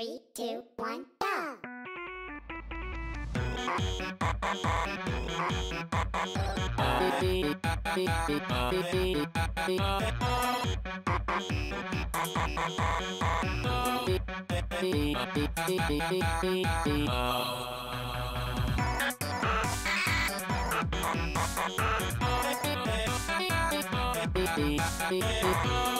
Three, two, one, go! Beep, beep, beep, beep.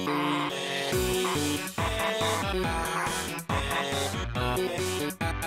Oh.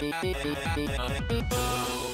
Oh.